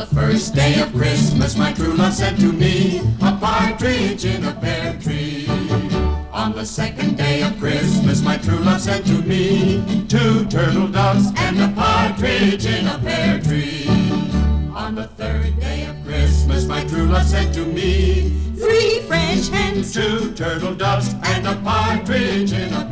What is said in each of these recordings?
first day of Christmas, my true love sent to me a partridge in a pear tree. On the second day of Christmas, my true love sent to me two turtle doves and a partridge in a pear tree. On the third day of Christmas, my true love sent to me Three French hens, two turtle doves and a partridge in a pear tree.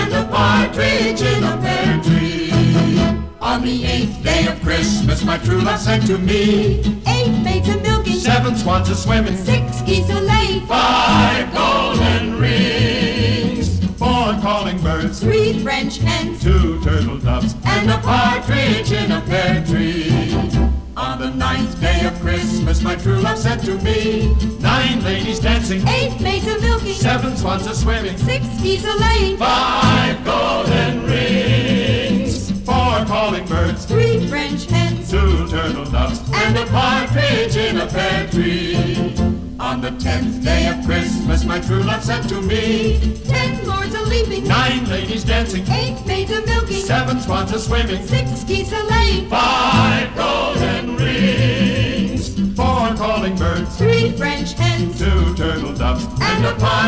and a partridge in a pear tree. On the eighth day of Christmas, my true love sent to me eight maids a milking, seven swans a swimming, six geese a laying, five golden rings, four calling birds, three French hens, two turtle doves. And a partridge in a pear tree. On the ninth day of Christmas, my true love sent to me nine ladies dancing, eight maids a seven swans are swimming, six geese are laying, five golden rings, four calling birds, three French hens, two turtle doves, and a partridge in a pear tree. On the tenth day of Christmas, my true love sent to me ten lords a leaping, nine ladies dancing, eight maids a milking, seven swans are swimming, six geese are laying, five golden rings, four calling birds, three French hens, two turtle doves, and a partridge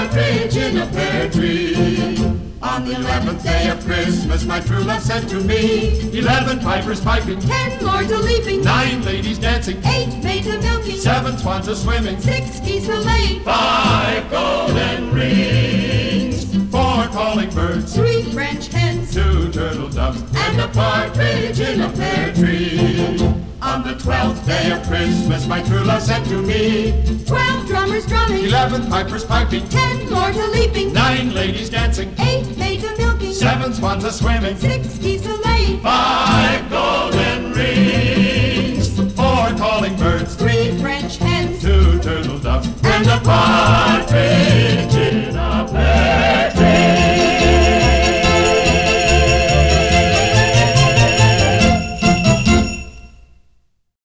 a pear tree. On the eleventh day of Christmas, my true love sent to me eleven pipers piping, ten lords a leaping, nine ladies dancing, eight maids a milking, seven swans a swimming, six geese a laying, five golden rings, four calling birds, three French hens, two turtle doves, and a partridge in a pear tree. On the twelfth day of Christmas, my true love sent to me twelve drummers drumming, eleven pipers piping, ten lords a leaping, nine ladies dancing, eight maids a milking, seven swans a swimming, six geese a laying, five golden rings, four calling birds, three French hens, two turtle doves, and a partridge